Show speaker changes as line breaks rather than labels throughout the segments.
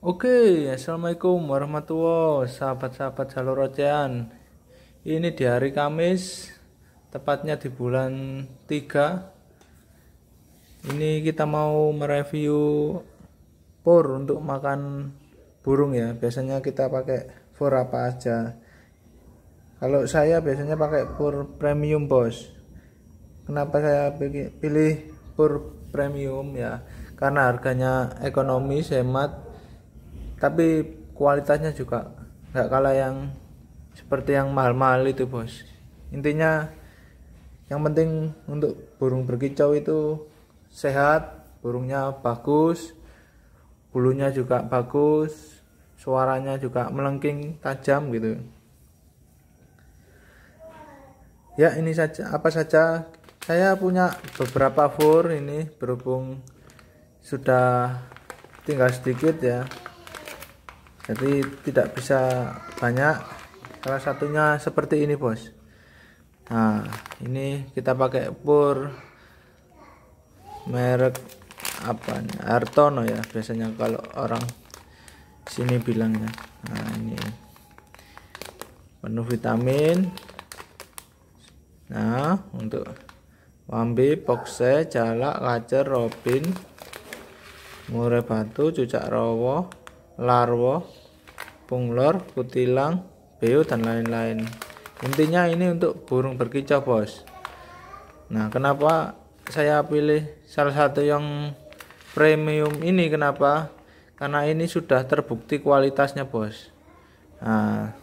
Oke, assalamualaikum warahmatullahi sahabat-sahabat jalur ocean. Ini di hari Kamis, tepatnya di bulan 3. Ini kita mau mereview pur untuk makan burung ya. Biasanya kita pakai pur apa aja. Kalau saya biasanya pakai pur premium bos. Kenapa saya pilih pur premium ya? Karena harganya ekonomis, hemat, tapi kualitasnya juga nggak kalah yang seperti yang mahal-mahal itu bos. Intinya yang penting untuk burung berkicau itu sehat burungnya bagus bulunya juga bagus suaranya juga melengking tajam gitu. Ya ini saja apa saja. Saya punya beberapa fur ini berhubung sudah tinggal sedikit ya jadi tidak bisa banyak. Salah satunya seperti ini bos. Nah ini kita pakai pur merek apa nih? Artono ya biasanya kalau orang sini bilangnya nah ini. Penuh vitamin. Nah untuk wambi, pokse, jalak, kacer, robin, murai batu, cucak rawa, larwo, punglor, kutilang, beo dan lain-lain. Intinya ini untuk burung berkicau, Bos. Nah, kenapa saya pilih salah satu yang premium ini kenapa? Karena ini sudah terbukti kualitasnya, Bos. Nah,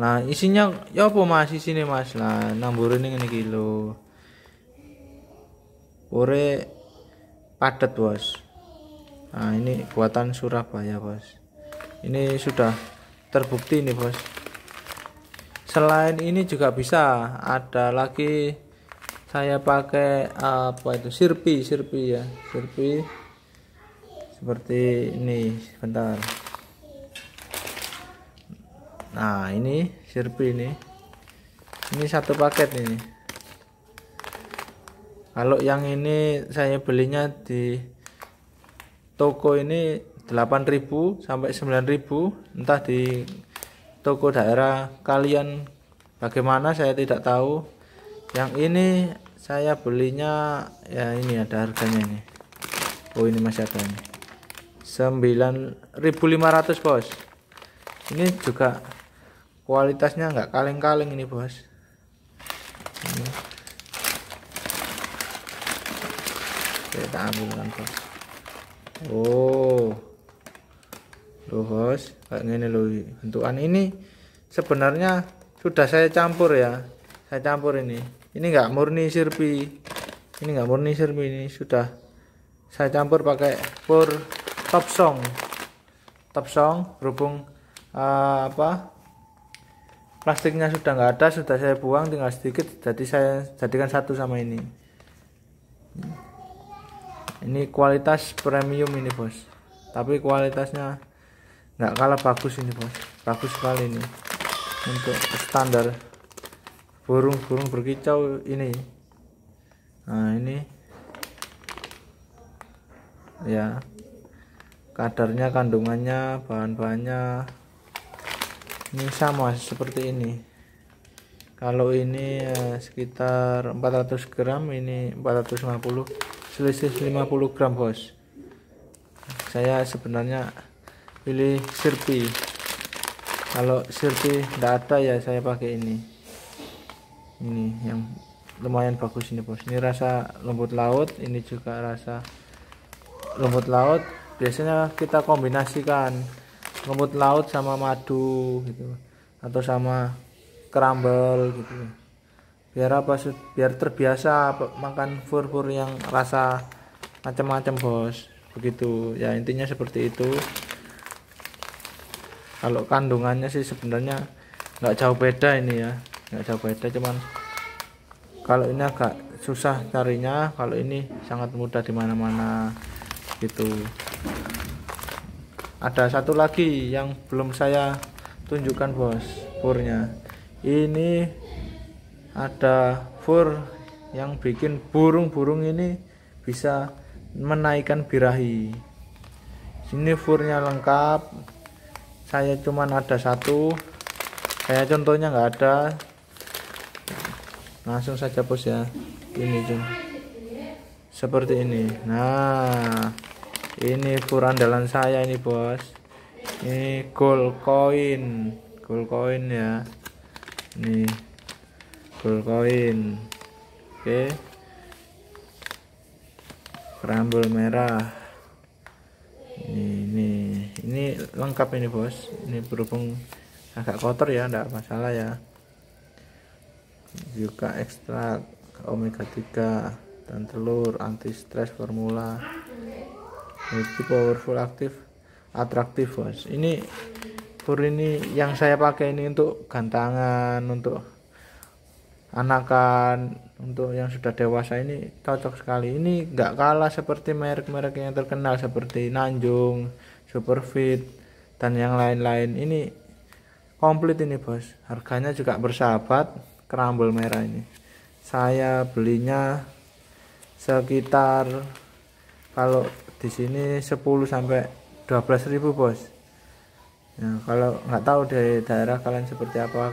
nah isinya ya apa Mas sini Mas? Nah, nambur ini kilo. Pure padat, Bos. Nah, ini buatan Surabaya, Bos ini sudah terbukti nih bos. Selain ini juga bisa. Ada lagi saya pakai apa itu? Sirpi sirpi ya. Sirpi. Seperti ini sebentar. Nah ini sirpi ini. Ini satu paket ini. Kalau yang ini saya belinya di toko ini 8000 sampai 9000 entah di toko daerah kalian bagaimana saya tidak tahu. Yang ini saya belinya ya ini ada harganya ini. Oh ini masih ada ini. 9500 bos. Ini juga kualitasnya enggak kaleng-kaleng ini bos. Ini. kita ambilkan bos. Oh loh bos kayak gini loh bentukan ini sebenarnya sudah saya campur ya. Saya campur ini. Ini enggak murni sirpi. Ini enggak murni sirpi ini. Sudah saya campur pakai pur top song top song berhubung uh, apa plastiknya sudah enggak ada sudah saya buang tinggal sedikit jadi saya jadikan satu sama ini. Ini kualitas premium ini bos. Tapi kualitasnya nggak kalah bagus ini bos. Bagus sekali ini. Untuk standar burung-burung berkicau ini. Nah ini. Ya. Kadarnya kandungannya bahan-bahannya. Ini sama seperti ini. Kalau ini ya, sekitar 400 gram ini 450 selisih 50 gram bos. Saya sebenarnya pilih sirpi kalau sirpi tidak ada ya saya pakai ini. Ini yang lumayan bagus ini bos. Ini rasa lembut laut ini juga rasa lembut laut. Biasanya kita kombinasikan lembut laut sama madu gitu atau sama kerambel gitu. Biar apa biar terbiasa makan fur-fur yang rasa macam-macam bos. Begitu. Ya intinya seperti itu kalau kandungannya sih sebenarnya nggak jauh beda ini ya. Nggak jauh beda cuman kalau ini agak susah carinya kalau ini sangat mudah di mana-mana gitu. Ada satu lagi yang belum saya tunjukkan bos furnya. Ini ada fur yang bikin burung-burung ini bisa menaikkan birahi. Ini furnya lengkap saya cuman ada satu. Saya contohnya nggak ada. Langsung saja bos ya. Ini cum seperti ini. Nah ini fur andalan saya ini bos. Ini gold coin. Gold coin ya. Ini gold coin. Oke. Okay. rambul merah. Ini ini ini lengkap ini bos. Ini berhubung agak kotor ya enggak masalah ya. Juga ekstrak omega 3 dan telur anti stres formula. Multi powerful aktif atraktif bos. Ini pur ini yang saya pakai ini untuk gantangan untuk anakan untuk yang sudah dewasa ini cocok sekali. Ini nggak kalah seperti merek-merek yang terkenal seperti Nanjung Superfit dan yang lain-lain. Ini komplit ini bos. Harganya juga bersahabat kerambol merah ini. Saya belinya sekitar kalau di sini 10 sampai 12 ribu bos. Nah, kalau nggak tahu dari daerah kalian seperti apa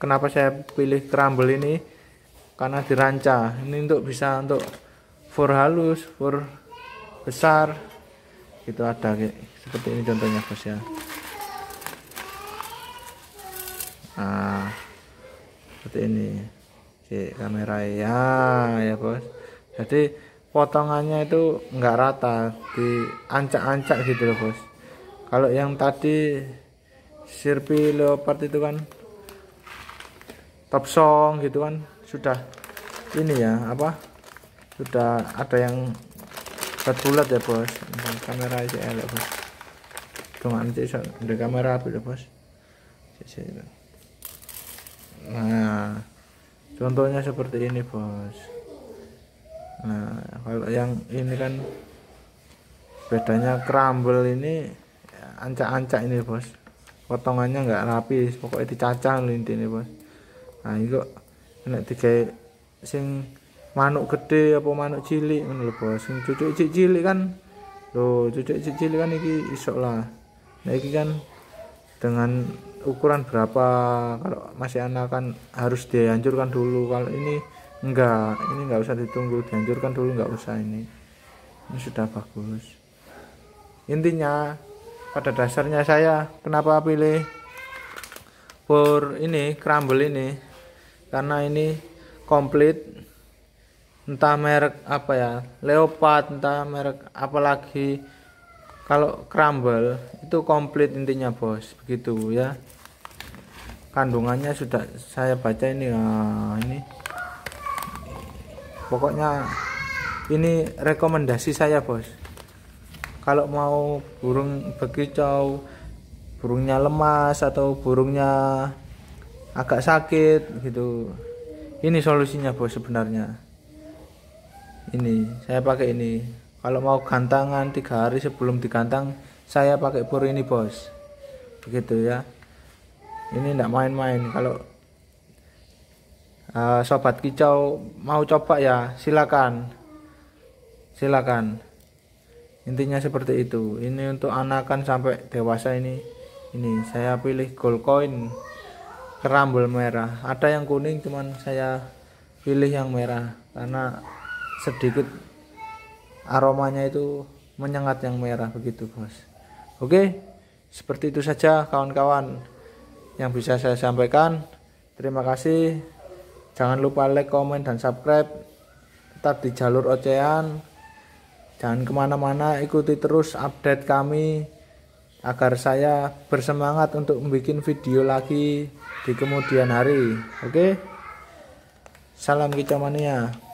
kenapa saya pilih kerambel ini? Karena diranca ini untuk bisa untuk for halus for besar itu ada kayak seperti ini contohnya bos ya. Nah seperti ini. Si kamera ya ya bos. Jadi potongannya itu enggak rata diancak-ancak gitu loh bos. Kalau yang tadi sirpi leopard itu kan top song gitu kan sudah ini ya apa sudah ada yang bulat ya bos. Kamera aja elek bos. Dengan nanti ada kamera apa ya bos. Nah contohnya seperti ini bos. Nah kalau yang ini kan bedanya crumble ini ancak-ancak ini bos. Potongannya nggak rapi pokoknya dicacah ini bos. Nah kok enak tiga sing manuk gede apa manuk cilik ngono lho bos. Sing cucuk cilik kan loh cucuk cilik kan iki isok lah. Nah iki kan dengan ukuran berapa kalau masih anak kan harus dihancurkan dulu. Kalau ini enggak ini enggak usah ditunggu dihancurkan dulu enggak usah ini. Ini sudah bagus. Intinya pada dasarnya saya kenapa pilih for ini crumble ini? Karena ini komplit entah merek apa ya leopard entah merek apalagi kalau crumble itu komplit intinya bos. Begitu ya. Kandungannya sudah saya baca ini nah, ini. Pokoknya ini rekomendasi saya bos. Kalau mau burung bekicau burungnya lemas atau burungnya agak sakit gitu. Ini solusinya bos sebenarnya ini saya pakai ini. Kalau mau gantangan tiga hari sebelum digantang saya pakai bur ini bos. Begitu ya. Ini tidak main-main. Kalau uh, sobat kicau mau coba ya silakan. Silakan. Intinya seperti itu. Ini untuk anakan sampai dewasa ini. Ini saya pilih gold coin. Kerambul merah. Ada yang kuning cuman saya pilih yang merah. Karena sedikit aromanya itu menyengat yang merah begitu bos oke seperti itu saja kawan-kawan yang bisa saya sampaikan terima kasih Jangan lupa like, komen, dan subscribe. Tetap di jalur ocehan. Jangan ke mana-mana, ikuti terus update kami agar saya bersemangat untuk membuat video lagi di kemudian hari. Oke, salam kicau mania.